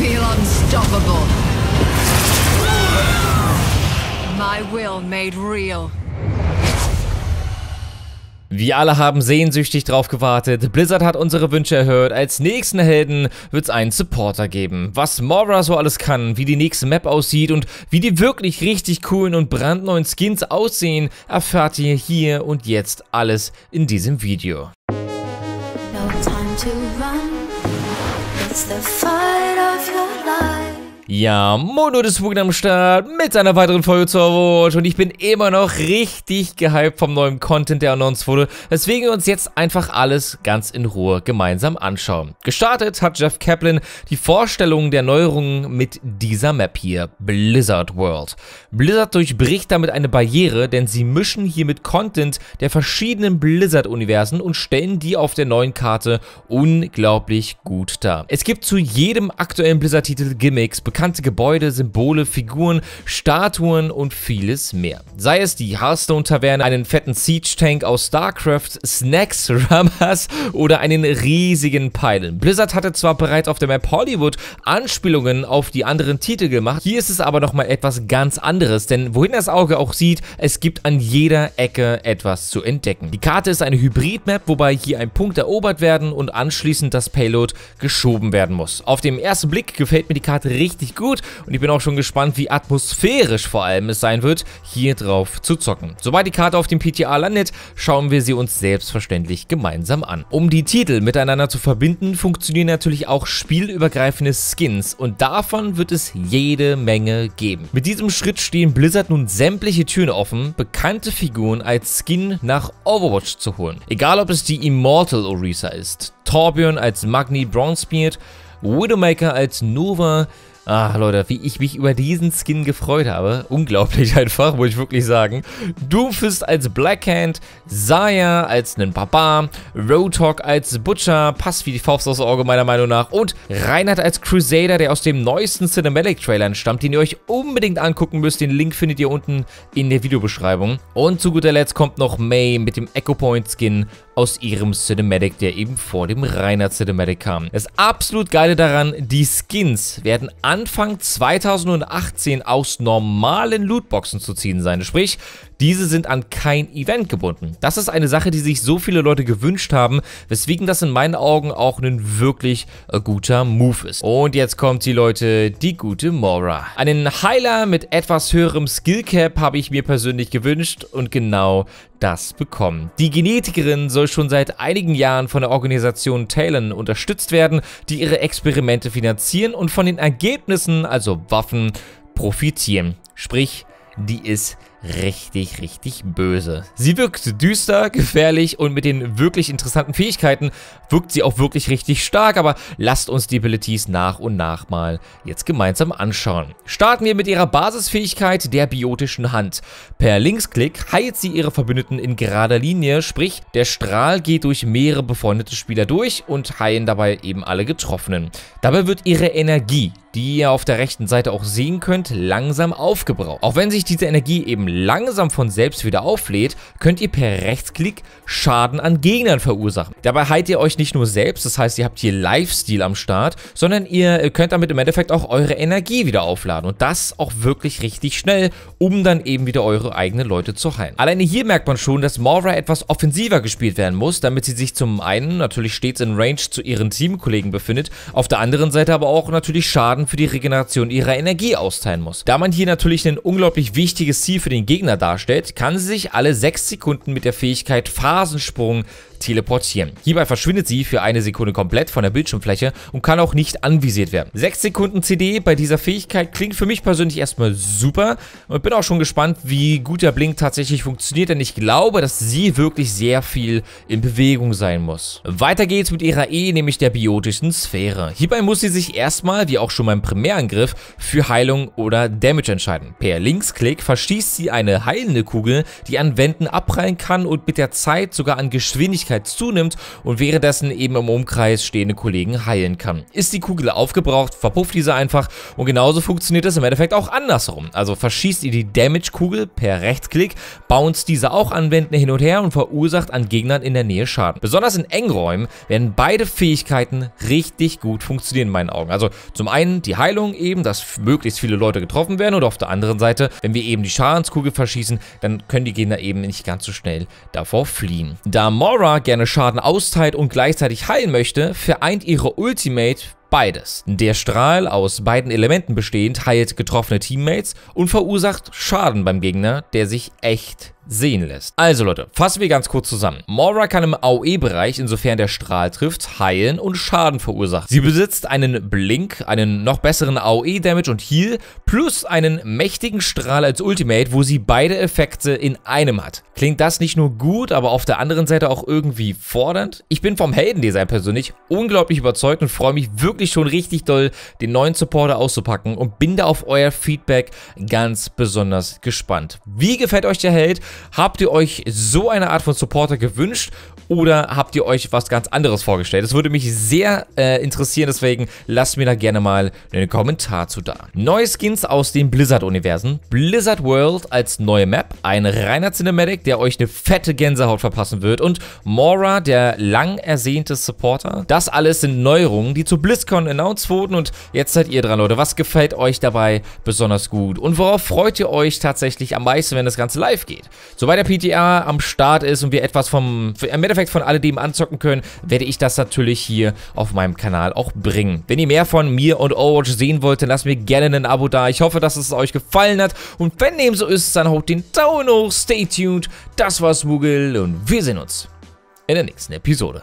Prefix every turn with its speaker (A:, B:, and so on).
A: feel unstoppable. My will made real.
B: Wir alle haben sehnsüchtig drauf gewartet. Blizzard hat unsere Wünsche erhört. Als nächsten Helden wird es einen Supporter geben. Was Mora so alles kann, wie die nächste Map aussieht und wie die wirklich richtig coolen und brandneuen Skins aussehen, erfahrt ihr hier und jetzt alles in diesem Video.
C: No time to run. It's the fight of your life.
B: Ja, Mono des Wogen am Start mit einer weiteren Folge zur Overwatch und ich bin immer noch richtig gehypt vom neuen Content, der announced wurde, weswegen wir uns jetzt einfach alles ganz in Ruhe gemeinsam anschauen. Gestartet hat Jeff Kaplan die Vorstellung der Neuerungen mit dieser Map hier, Blizzard World. Blizzard durchbricht damit eine Barriere, denn sie mischen hier mit Content der verschiedenen Blizzard-Universen und stellen die auf der neuen Karte unglaublich gut dar. Es gibt zu jedem aktuellen Blizzard-Titel Gimmicks, bekannte Gebäude, Symbole, Figuren, Statuen und vieles mehr. Sei es die Hearthstone-Taverne, einen fetten Siege-Tank aus StarCraft, Snacks, Ramas oder einen riesigen Pylon. Blizzard hatte zwar bereits auf der Map Hollywood Anspielungen auf die anderen Titel gemacht, hier ist es aber nochmal etwas ganz anderes, denn wohin das Auge auch sieht, es gibt an jeder Ecke etwas zu entdecken. Die Karte ist eine Hybrid-Map, wobei hier ein Punkt erobert werden und anschließend das Payload geschoben werden muss. Auf den ersten Blick gefällt mir die Karte richtig richtig gut und ich bin auch schon gespannt, wie atmosphärisch vor allem es sein wird, hier drauf zu zocken. Sobald die Karte auf dem PTA landet, schauen wir sie uns selbstverständlich gemeinsam an. Um die Titel miteinander zu verbinden, funktionieren natürlich auch spielübergreifende Skins und davon wird es jede Menge geben. Mit diesem Schritt stehen Blizzard nun sämtliche Türen offen, bekannte Figuren als Skin nach Overwatch zu holen. Egal ob es die Immortal Orisa ist, Torbjörn als Magni Bronzebeard, Widowmaker als Nova, Ach Leute, wie ich mich über diesen Skin gefreut habe. Unglaublich einfach, muss ich wirklich sagen. Doomfist als Blackhand, Zaya als einen Barbar, Roadhog als Butcher, passt wie die Faust aus Auge meiner Meinung nach. Und Reinhard als Crusader, der aus dem neuesten Cinematic-Trailer stammt, den ihr euch unbedingt angucken müsst. Den Link findet ihr unten in der Videobeschreibung. Und zu guter Letzt kommt noch May mit dem Echo Point Skin aus ihrem Cinematic, der eben vor dem Reinhard Cinematic kam. Das absolut Geile daran, die Skins werden Anfang 2018 aus normalen Lootboxen zu ziehen sein. Sprich, diese sind an kein Event gebunden. Das ist eine Sache, die sich so viele Leute gewünscht haben, weswegen das in meinen Augen auch ein wirklich äh, guter Move ist. Und jetzt kommt die Leute, die gute Mora. Einen Heiler mit etwas höherem Skillcap habe ich mir persönlich gewünscht und genau das bekommen. Die Genetikerin soll schon seit einigen Jahren von der Organisation Talon unterstützt werden, die ihre Experimente finanzieren und von den Ergebnissen, also Waffen, profitieren. Sprich, die ist richtig, richtig böse. Sie wirkt düster, gefährlich und mit den wirklich interessanten Fähigkeiten wirkt sie auch wirklich richtig stark, aber lasst uns die Abilities nach und nach mal jetzt gemeinsam anschauen. Starten wir mit ihrer Basisfähigkeit der biotischen Hand. Per Linksklick heilt sie ihre Verbündeten in gerader Linie, sprich der Strahl geht durch mehrere befreundete Spieler durch und heilen dabei eben alle Getroffenen. Dabei wird ihre Energie, die ihr auf der rechten Seite auch sehen könnt, langsam aufgebraucht. Auch wenn sich diese Energie eben langsam von selbst wieder auflädt, könnt ihr per Rechtsklick Schaden an Gegnern verursachen. Dabei heilt ihr euch nicht nur selbst, das heißt, ihr habt hier Lifesteal am Start, sondern ihr könnt damit im Endeffekt auch eure Energie wieder aufladen und das auch wirklich richtig schnell, um dann eben wieder eure eigenen Leute zu heilen. Alleine hier merkt man schon, dass Moira etwas offensiver gespielt werden muss, damit sie sich zum einen natürlich stets in Range zu ihren Teamkollegen befindet, auf der anderen Seite aber auch natürlich Schaden für die Regeneration ihrer Energie austeilen muss. Da man hier natürlich ein unglaublich wichtiges Ziel für den Gegner darstellt, kann sie sich alle 6 Sekunden mit der Fähigkeit Phasensprung teleportieren. Hierbei verschwindet sie für eine Sekunde komplett von der Bildschirmfläche und kann auch nicht anvisiert werden. 6 Sekunden CD bei dieser Fähigkeit klingt für mich persönlich erstmal super und bin auch schon gespannt, wie gut der Blink tatsächlich funktioniert, denn ich glaube, dass sie wirklich sehr viel in Bewegung sein muss. Weiter geht's mit ihrer E, nämlich der biotischen Sphäre. Hierbei muss sie sich erstmal, wie auch schon beim Primärangriff, für Heilung oder Damage entscheiden. Per Linksklick verschießt sie eine heilende Kugel, die an Wänden abprallen kann und mit der Zeit sogar an Geschwindigkeit Fähigkeit zunimmt und währenddessen eben im Umkreis stehende Kollegen heilen kann. Ist die Kugel aufgebraucht, verpufft diese einfach und genauso funktioniert es im Endeffekt auch andersrum. Also verschießt ihr die Damage-Kugel per Rechtsklick, bounce diese auch an Wänden hin und her und verursacht an Gegnern in der Nähe Schaden. Besonders in Engräumen werden beide Fähigkeiten richtig gut funktionieren in meinen Augen. Also zum einen die Heilung eben, dass möglichst viele Leute getroffen werden und auf der anderen Seite, wenn wir eben die Schadenskugel verschießen, dann können die Gegner eben nicht ganz so schnell davor fliehen. Da Mora gerne Schaden austeilt und gleichzeitig heilen möchte, vereint ihre Ultimate beides. Der Strahl, aus beiden Elementen bestehend, heilt getroffene Teammates und verursacht Schaden beim Gegner, der sich echt sehen lässt. Also Leute, fassen wir ganz kurz zusammen. Mora kann im AOE-Bereich, insofern der Strahl trifft, heilen und Schaden verursachen. Sie besitzt einen Blink, einen noch besseren AOE-Damage und Heal, plus einen mächtigen Strahl als Ultimate, wo sie beide Effekte in einem hat. Klingt das nicht nur gut, aber auf der anderen Seite auch irgendwie fordernd? Ich bin vom Heldendesign persönlich unglaublich überzeugt und freue mich wirklich schon richtig doll, den neuen Supporter auszupacken und bin da auf euer Feedback ganz besonders gespannt. Wie gefällt euch der Held? Habt ihr euch so eine Art von Supporter gewünscht oder habt ihr euch was ganz anderes vorgestellt? Das würde mich sehr äh, interessieren, deswegen lasst mir da gerne mal einen Kommentar zu da. Neue Skins aus den Blizzard-Universen. Blizzard World als neue Map, ein reiner Cinematic, der euch eine fette Gänsehaut verpassen wird und Mora, der lang ersehnte Supporter. Das alles sind Neuerungen, die zu BlizzCon announced wurden und jetzt seid ihr dran, Leute. Was gefällt euch dabei besonders gut und worauf freut ihr euch tatsächlich am meisten, wenn das Ganze live geht? Sobald der PTA am Start ist und wir etwas vom, im Endeffekt von alledem anzocken können, werde ich das natürlich hier auf meinem Kanal auch bringen. Wenn ihr mehr von mir und Overwatch sehen wollt, dann lasst mir gerne ein Abo da. Ich hoffe, dass es euch gefallen hat und wenn dem so ist, dann haut den Daumen hoch, stay tuned. Das war's Woogle und wir sehen uns in der nächsten Episode.